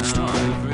It's time